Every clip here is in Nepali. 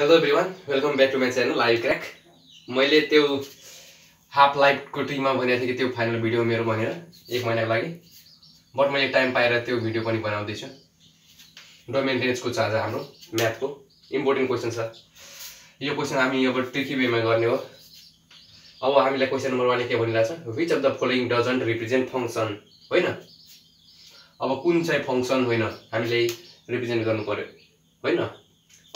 Hello everyone welcome back to my channel live crack मैले त्यो हाफ लाइफको टिममा भनेको थिएँ कि त्यो फाइनल भिडियो मेरो भनेर एक महिनाको लागि. बट मैले टाइम पाएर त्यो भिडियो पनि बनाउँदैछु। डोमेन रेन्जको छ आज हाम्रो म्याथको इम्पोर्टेन्ट क्वेसन छ। यो क्वेसन हामी अब ट्रिकी वेमा गर्ने हो। अब हामीलाई क्वेसन नम्बर वानले के भनिरहेको छ? Which of the following doesn't represent function होइन? अब कुन चाहिँ फङ्सन होइन? हामीले रिप्रेजेन्ट गर्नु पऱ्यो होइन?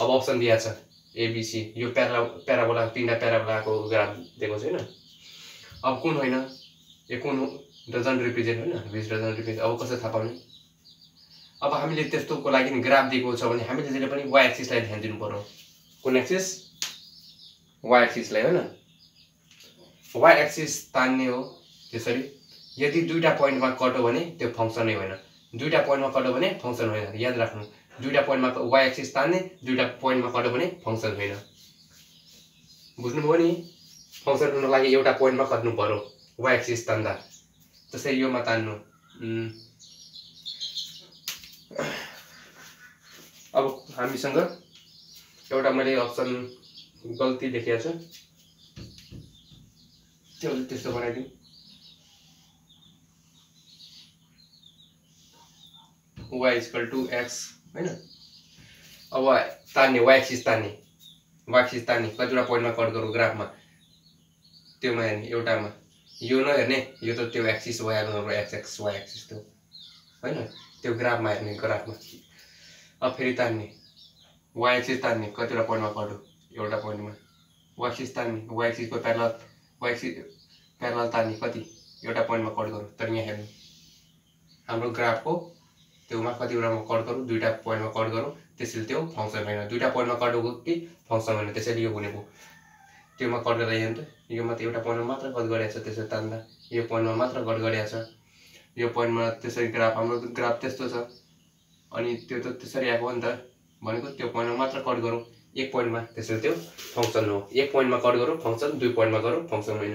अब अप्सन दिएको छ। एबिसी यो प्यारा प्याराबोला तिनवटा प्याराबोलाको ग्राफ दिएको छ होइन अब कुन होइन यो कुन डजन्ट रिप्रेजेन्ट होइन विच डजन्ट रिप्रेजेन्ट अब कसरी थाहा पाउने अब हामीले त्यस्तोको लागि ग्राफ दिएको छ भने हामीले जहिले पनि वाइ एक्सिसलाई ध्यान दिनु पऱ्यो कुन एक्सिस वाइ एक्सिसलाई होइन वाइ एक्सिस तान्ने हो त्यसरी यदि दुईवटा पोइन्टमा कट्यो भने त्यो फङ्सन होइन दुईवटा पोइन्टमा कट्यो भने फङ्सन होइन याद राख्नु दुईवटा पोइन्टमा वाइ एक्सिस तान्ने दुईवटा पोइन्टमा कट्यो भने फङ्सन होइन बुझ्नुभयो नि? फङ्सन हुनुको लागि एउटा पोइन्टमा कट्नु पऱ्यो वाइ एक्सिस तान्दा। जस्तै योमा तान्नु। अब हामीसँग एउटा मैले अप्सन गल्ती लेखेको छु। त्यो त्यस्तो बनाइदिउँ। वाइ इक्वल टु एक्स होइन? अब तान्ने वाइ एक्सिस तान्ने वाइ एक्सिस तान्ने कतिवटा पोइन्टमा कट गरौँ ग्राफमा। त्योमा हेर्ने एउटामा। यो नहेर्ने यो त त्यो एक्सिस भइहाल्नु एक्स एक्स वाइ एक्सिस त्यो। होइन? त्यो ग्राफमा हेर्ने ग्राफमा। अब फेरि तान्ने वाइ एक्सिस तान्ने कतिवटा पोइन्टमा कट्यो एउटा पोइन्टमा वाइ एक्सिस तान्ने वाइ एक्सिसको प्यारल वाइ एक्सिस प्यारल तान्ने कति? एउटा पोइन्टमा कट गरौँ तर यहाँ हेर्नु। हाम्रो ग्राफको त्योमा कतिवटामा कट गरौँ? दुईवटा पोइन्टमा कट गरौँ। त्यसैले त्यो फङ्सन होइन दुईवटा पोइन्टमा कट गयो कि फङ्सन होइन त्यसैले यो भनेको त्योमा कट गर्दा यहाँ त यो मात्र एउटा पोइन्टमा मात्र कट गरेको छ त्यसरी तान्दा। यो पोइन्टमा मात्र कट छ। यो पोइन्टमा त्यसरी ग्राफ हाम्रो ग्राफ त्यस्तो छ। अनि त्यो त त्यसरी आएको हो नि त। भनेको त्यो पोइन्टमा मात्र कट गरौँ। एक पोइन्टमा। त्यसरी त्यो फङ्सन हो। एक पोइन्टमा कट गरौँ फङ्सन। दुई पोइन्टमा गरौँ फङ्सन होइन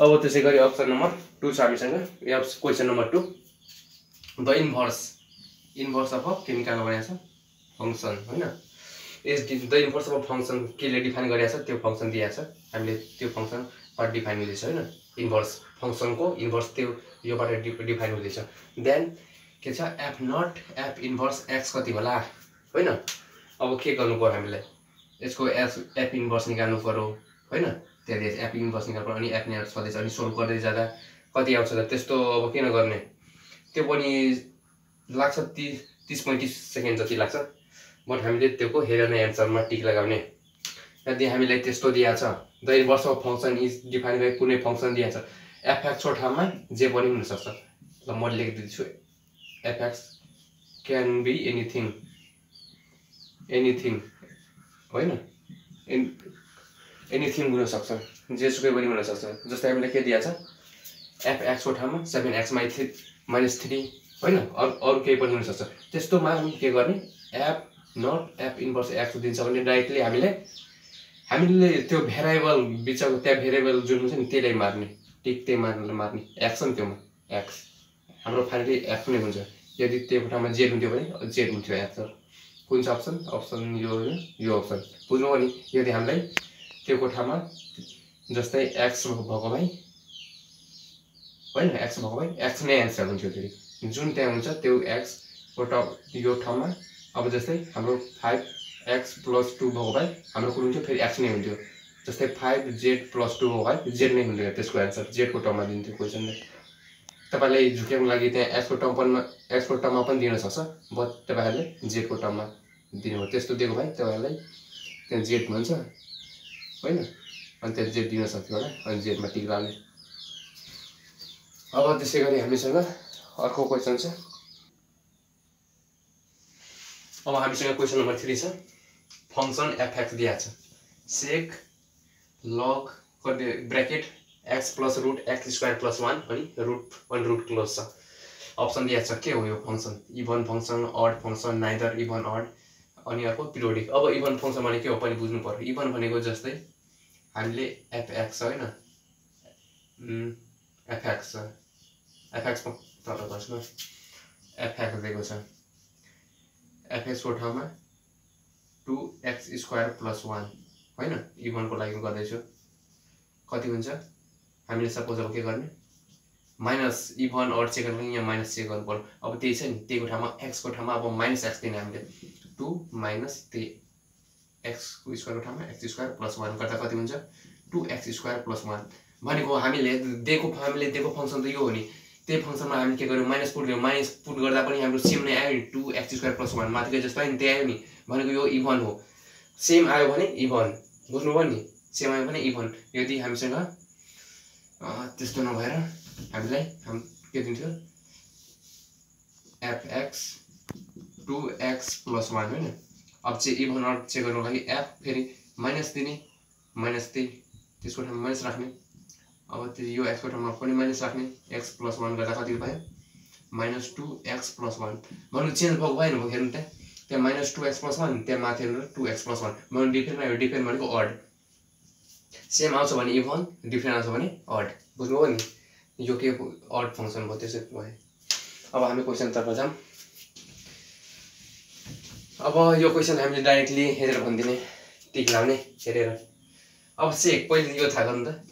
अब त्यसै गरी अप्सन नम्बर टू छ हामीसँग। यो question number two. The inverse inverse of के निकाल्नु भनेको छ फङ्सन होइन? यस द इन्भर्स अफ फङ्सन केले डिफाइन गरेको छ त्यो फङ्सन दिएको छ। हामीले त्यो फङ्सनबाट डिफाइन हुँदैछ होइन? इन्भर्स फङ्सनको इन्भर्स त्यो योबाट डि डिफाइन हुँदैछ। देन के छ? F not F inverse X कति होला? होइन? अब के गर्नु पऱ्यो हामीलाई? यसको एफ एफ इन्भर्स निकाल्नु पऱ्यो होइन? त्यहाँदेखि एफ इन्भर्स निकाल्नु पऱ्यो अनि एफ नेट छँदैछ अनि सोल्भ गर्दै जाँदा कति आउँछ त? त्यस्तो अब किन गर्ने? त्यो पनि लाग्छ ति तिस पैँतिस सेकेन्ड जति लाग्छ। बट हामीले त्योको हेरेर एन्सरमा टिक लगाउने। यदि हामीलाई त्यस्तो दिएको छ the inverse of function is define गरे कुनै फङ्सन दिएको छ एफएक्सको ठाउँमा जे पनि हुनसक्छ। ल म लेखिदिन्छु F X can be anything anything होइन? एन एनिथिङ हुनसक्छ। जेसुकै पनि हुनसक्छ। जस्तै हामीलाई के दिएको छ? एफएक्सको ठाउँमा seven X my three minus three होइन अरू अरू केही पनि हुनसक्छ। त्यस्तोमा हामी के गर्ने? F not F inverse X दिन्छ भने डाइरेक्टली हामीले हामीले त्यो भेराइबल बिचको त्यहाँ भेराइबल जुन हुन्छ नि त्यसलाई मार्ने टिक त्यही मार्ने मार्ने एक्स नि त्योमा एक्स हाम्रो फाइनली एक्स नै हुन्छ। यदि त्यो ठाउँमा जेड हुन्थ्यो भने जेड हुन्थ्यो एन्सर कुन चाहिँ अप्सन अप्सन यो यो अप्सन बुझ्नुभयो नि? यदि हामीलाई त्यो कोठामा जस्तै एक्स भएको भए होइन एक्स भए एक्स नै एन्सर हुन्थ्यो फेरि। जुन त्यहाँ हुन्छ त्यो एक्सको ट यो ठाउँमा अब जस्तै हाम्रो फाइभ एक्स प्लस टू भएको भए हाम्रो कुन हुन्थ्यो फेरि एक्स नै हुन्थ्यो। जस्तै फाइभ जेड प्लस टू भएको भए जेड नै हुन्थ्यो त्यसको एन्सर जेडको टर्ममा दिन्थ्यो क्वेसनले तपाईँलाई झुक्याउनु लागि त्यहाँ एक्सको टर्ममा एक्सको टर्ममा पनि दिन सक्छ बट तपाईँहरूले जेडको टर्ममा दिनु त्यस्तो दिएको भए तपाईँहरूलाई त्यहाँ जेड भन्छ होइन? अनि त्यहाँ जेड दिन सक्थ्यो होला अनि जेडमा टिक लाग्ने अब त्यसै गरी हामीसँग अर्को क्वेसन छ। अब हामीसँग क्वेसन नम्बर थ्री छ। फङ्सन एफएक्स दिएको छ। सेक लग कति bracket X plus root X square plus one अनि रुट वान रुट क्लोज छ। अप्सन दिएको छ के हो यो function even function odd function neither even odd अनि अर्को पिरियोडिक अब इभन फङ्सन भने के हो पनि बुझ्नु पऱ्यो इभन भनेको जस्तै हामीले एफएक्स होइन? एफएक्स छ। एफएक्समा तल बस्नु एफएक्स दिएको छ एफएक्सको ठाउँमा two X square plus one होइन इभनको लागि गर्दैछु कति हुन्छ? हामीले सपोज अब के गर्ने? माइनस इभन अर चेक गर्नु यहाँ माइनस चेक गर्नु पऱ्यो अब त्यही छ नि। त्यहीको ठाउँमा एक्सको ठाउँमा अब माइनस एक्स दिने हामीले। टु माइनस त्यही एक्सको स्क्वायरको ठाउँमा एक्स स्क्वायर प्लस वान गर्दा कति हुन्छ? Two X square plus one भनेको हामीले दिएको हामीले दिएको फङ्सन त यो हो नि। त्यही फङ्सनमा हामीले के गर्यौँ? माइनस पुट गर्यौँ माइनस पुट गर्दा पनि हाम्रो सेम नै आयो नि two X square plus one माथिको जस्तो आयो नि त्यही आयो नि। भनेको यो इभन हो। सेम आयो भने इभन बुझ्नुभयो नि? सेम आयो भने इभन यदि हामीसँग त्यस्तो नभएर हामीलाई हाम के दिन्थ्यो? F X two X plus one होइन अब चाहिँ इभन अर चेक गर्नुको लागि एफ फेरि माइनस दिने माइनस त्यही। त्यसको ठाउँमा माइनस राख्ने। अब त्यो यो एक्सको ठाउँमा पनि माइनस राख्ने एक्स प्लस वान गर्दा कति भयो? Minus two X plus one भन्नु चेन्ज भएको भएन भयो हेर्नु त्यहाँ त्यहाँ minus two X plus one त्यहाँ माथि हेर्नु टू एक्स प्लस वान भन्नु डिफेन्टमा यो डिफेन्ट भनेको अड सेम आउँछ भने इभन डिफ्रेन्ट आउँछ भने अड बुझ्नुभयो नि? यो के अड फङ्सन भयो त्यसै भयो। अब हामी क्वेसनतर्फ जाऊँ। अब यो क्वेसन हामीले डाइरेक्टली हेरेर भनिदिने। टिक लाउने हेरेर। अब सेक पहिले यो थाहा गर्नु त।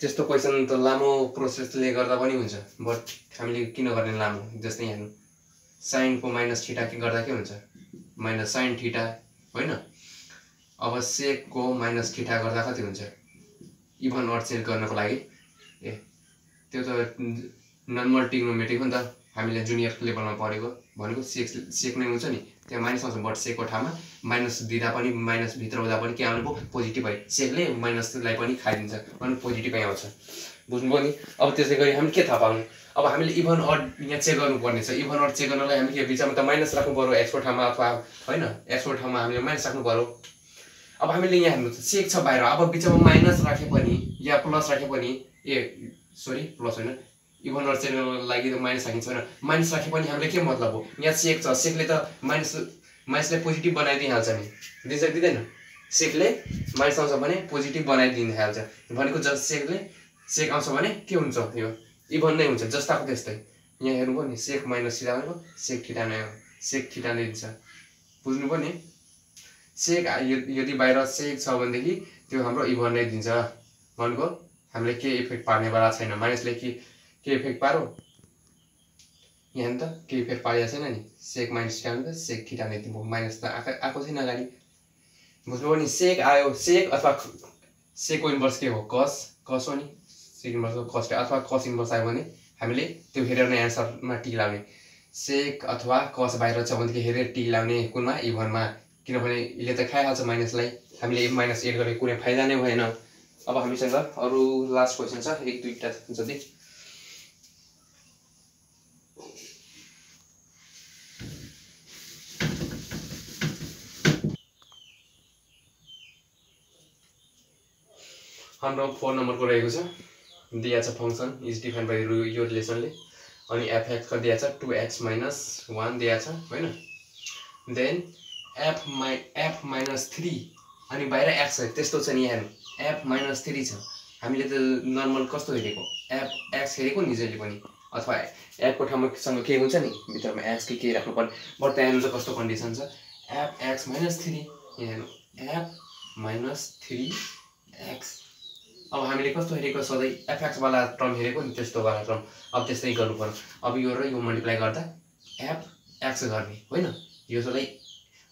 त्यस्तो क्वेसन त लामो प्रोसेसले गर्दा पनि हुन्छ। बट हामीले किन गर्ने लामो? जस्तै हेर्नु साइनको माइनस ठिटा के गर्दा के हुन्छ? माइनस साइन ठिटा होइन? अब सेकको माइनस ठिटा गर्दा कति हुन्छ? इभन अर चेन्ज गर्नको लागि। ए त्यो त नर्मल टिग्नोमेट्रिक हो नि त। हामीले जुनियर लेभलमा पढेको भनेको सेक सेक नै हुन्छ नि। त्यहाँ माइनस आउँछ बट सेकको ठाउँमा माइनस दिँदा पनि माइनस भित्र हुँदा पनि के आउनु पोजिटिभ भयो। सेकले माइनसलाई पनि खाइदिन्छ अनि पोजिटिभै आउँछ। बुझ्नुभयो नि? अब त्यसै गरी हामी के थाहा पाउनु? अब हामीले इभन अड यहाँ चेक गर्नुपर्ने छ इभन अड चेक गर्नलाई हामी के बिचमा त माइनस राख्नु पऱ्यो एक्सको ठाउँमा अथवा होइन एक्सको ठाउँमा हामीले माइनस राख्नु पऱ्यो अब हामीले यहाँ हेर्नु सेक छ बाहिर। अब बिचमा माइनस राखे पनि या प्लस राखे पनि ए सरी प्लस होइन। इभन चेनको लागि त माइनस राखिन्छ होइन। माइनस राखे पनि हामीले के मतलब हो? यहाँ सेक छ। सेकले त माइनस माइनसलाई पोजिटिभ बनाइदिइहाल्छ नि। दिन्छ दिँदैन? सेकले माइनस आउँछ भने पोजिटिभ बनाइदिनु हाल्छ भनेको ज सेकले सेक आउँछ भने के हुन्छ यो? इभन नै हुन्छ जस्ताको त्यस्तै। यहाँ हेर्नुभयो नि सेक माइनस ठिटा भनेको सेक ठिटा नै हो। सेक ठिटा नै दिन्छ बुझ्नुभयो नि? सेक यदि बाहिर सेक छ भनेदेखि त्यो हाम्रो इभन नै दिन्छ। भनेको हामीले के इफेक्ट पार्नेवाला छैन। माइनसले कि के इफेक्ट पारो। यहाँ त केही इफेक्ट पारेको छैन नि। सेक माइनस ठिटा त सेक ठिटा नै दिनु माइनस त आएको आएको छैन अगाडि बुझ्नुभयो नि सेक आयो सेक अथवा सेकको इन्भर्स के हो? कस कस हो नि। सेक इन्भर्सको कस अथवा कस इन्भर्स आयो भने हामीले त्यो हेरेर नै एन्सरमा टी लाउने। सेक अथवा कस बाहिर छ भनेदेखि हेरेर टी लाउने कुनमा इभनमा किनभने यसले त खाइहाल्छ माइनसलाई हामीले माइनस एड गरेको कुनै फाइदा नै भएन। अब हामीसँग अरू लास्ट क्वेसन छ। एक दुईवटा जति। हाम्रो फोर नम्बरको रहेको छ। दिएको छ फङ्सन इज डिफाइन बाई यो रिलेसनले अनि एफएक्स दिएको छ टु एक्स माइनस वान दिएको छ होइन? Then F my F minus three अनि बाहिर एक्स छ त्यस्तो छ नि यहाँ। एफ माइनस थ्री छ। हामीले त नर्मल कस्तो हेरेको? एफ एक्स हेरेको नि जहिले पनि। अथवा एफको ठाउँमासँग के हुन्छ नि? भित्रमा एक्स के के राख्नु पर्ने? बट त्यहाँ चाहिँ कस्तो कन्डिसन छ? एफ एक्स माइनस थ्री यहाँ एफ माइनस थ्री एक्स अब हामीले कस्तो हेरेको सधैँ एफएक्सवाला टर्म हेरेको नि त्यस्तोवाला टर्म अब त्यस्तै गर्नु पर्यो। अब यो र यो मल्टिप्लाई गर्दा एफ एक्स गर्ने होइन? यो सधैँ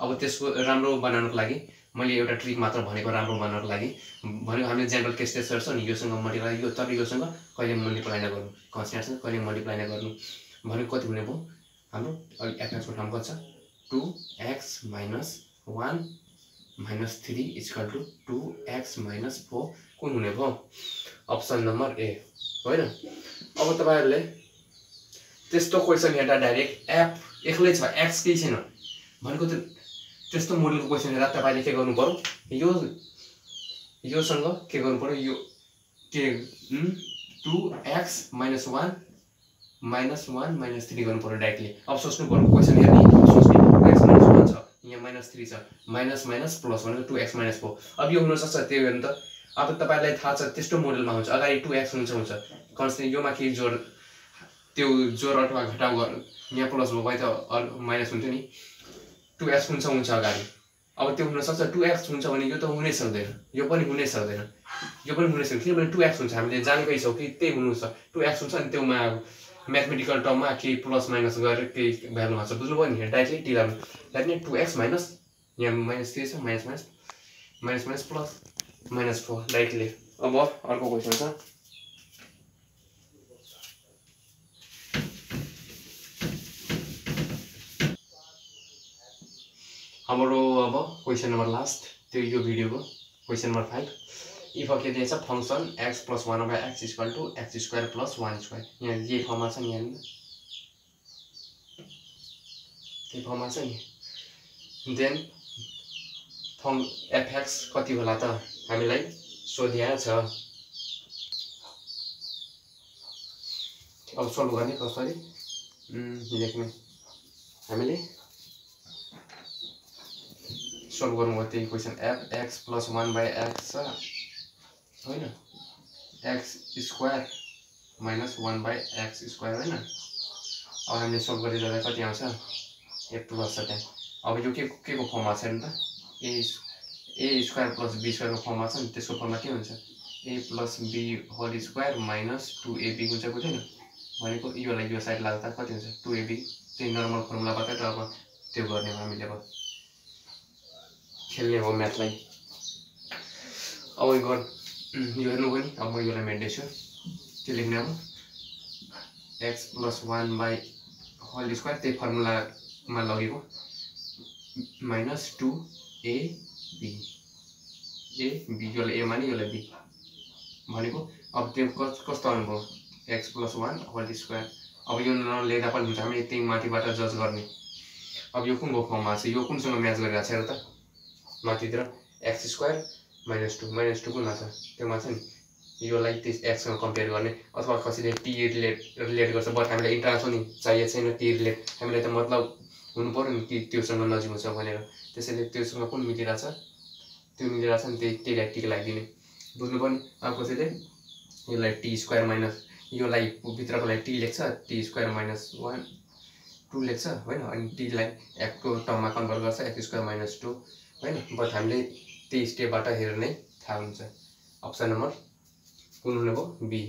अब त्यसको राम्रो बनाउनुको लागि मैले एउटा ट्रिक मात्र भनेको राम्रो बनाउनुको लागि। भनेको हामीले जेनरल केस टेस्ट गर्छ नि योसँग मल्टिप्लाई यो तर योसँग कहिले मल्टिप्लाई नगर्नु? कन्सिडरसँग कहिले मल्टिप्लाई नगर्नु? भनेको कति हुने भयो? हाम्रो अघि एफएक्सको ठाउँ कति छ? Two X minus one minus three is equal to two X minus four कुन हुने भयो अप्सन नम्बर ए होइन अब तपाईँहरूले त्यस्तो क्वेसन हेर्दा डाइरेक्ट एप एक्लै छ एक्स केही छैन भनेको त त्यस्तो मोडलको क्वेसन हेर्दा तपाईँले के गर्नु पऱ्यो यो योसँग के गर्नु पऱ्यो यो के two X minus one minus one minus three गर्नु पऱ्यो डाइरेक्टली अब सोच्नु पऱ्यो क्वेसन हेर्ने सोच्ने एक्स माइनस वान छ यहाँ माइनस थ्री छ माइनस माइनस प्लस भनेको टु एक्स माइनस फोर अब यो हुनसक्छ त्यो हेर्नु त अब तपाईँलाई थाहा छ त्यस्तो मोडलमा हुन्छ। अगाडि टु एक्स हुन्छ हुन्छ। कन्सटेन्ट योमा केही जोड त्यो जोड अथवा घटाउ गर। यहाँ प्लस भयो त माइनस हुन्थ्यो नि। टु एक्स हुन्छ हुन्छ अगाडि। अब त्यो हुनसक्छ टु एक्स हुन्छ भने यो त हुनै सक्दैन। यो पनि हुनै सक्दैन। यो पनि हुनै सक्दैन। किनभने टु एक्स हुन्छ। हामीले जानेकै छौँ कि त्यही हुनुहुन्छ। टु एक्स हुन्छ अनि त्योमा म्याथमेटिकल टर्ममा केही प्लस माइनस गरेर केही भ्यालु हुन्छ बुझ्नुभयो नि डाइरेक्टली टी लाग्नु टु एक्स माइनस यहाँ माइनस के छ? Minus minus minus minus plus minus four directly अब अर्को क्वेसन छ हाम्रो अब क्वेसन नम्बर लास्ट त्यो यो भिडियोको क्वेसन नम्बर फाइभ इफ के दिएछ? Function X plus one by X equal to X square plus one square यहाँ यही फर्ममा छ नि यहाँनिर यही फर्ममा छ नि? देन फङ एफएक्स कति होला त? हामीलाई सोधिया छ अब सोल्भ गर्ने कसरी? लेख्ने। हामीले सोल्भ गर्नुभयो त्यही question F X plus one by X छ। होइन? X square minus one by X square होइन? अब हामीले सोल्भ गरेर जाँदा कति आउँछ? ए प्लस छ त्यहाँ। अब यो के के को फर्ममा छ नि त? ए ए स्क्वायर प्लस बी स्क्वायरको फर्ममा छ नि त्यसको फर्ममा के हुन्छ? A plus B whole square minus two AB हुन्छ बुझेन भनेको योलाई यो साइड लाग्दा कति हुन्छ? टु एबी त्यही नर्मल फर्मुलाबाट त अब त्यो गर्ने हो हामीले अब। खेल्ने हो म्याथलाई अब यो गर यो हेर्नुभयो नि? अब म योलाई मेट्दैछु के लेख्ने अब X plus one by whole square त्यही फर्मुलामा लगेको। Minus two A B A B A माने यसलाई बी भनेको अब त्यो कस कस्तो आउनुभयो X plus one whole square अब यो नलेदा पनि हुन्छ हामी त्यही माथिबाट जज गर्ने अब यो कुनको फर्ममा छ यो कुनसँग म्याच गरिरहेको छ त माथितिर x square minus two minus two कुनमा छ त्योमा छ नि योलाई त्यस एक्ससँग कम्पेयर गर्ने अथवा कसैले टी रिलेट रिलेट गर्छ बट हामीलाई इन्टरनेसनल नि चाहिएको छैन टी रिलेट हामीलाई त मतलब हुनु पऱ्यो नि कि त्योसँग नजिक हुन्छ भनेर त्यसैले त्योसँग कुन मिलिरहेछ त्यो मिलिरहेछ नि त्यही त्यहीलाई टीको लगाइदिने बुझ्नु पर्ने? अब कसैले यसलाई टी स्क्वायर माइनस योलाई भित्रको लागि टी लेख्छ T square minus one two लेख्छ होइन? अनि टीलाई एक्सको टर्ममा कन्भर्ट गर्छ एक्स स्क्वायर माइनस टू होइन? बट हामीले त्यही स्टेपबाट हेरेर नै थाहा हुन्छ। अप्सन नम्बर कुन हुने भयो? बी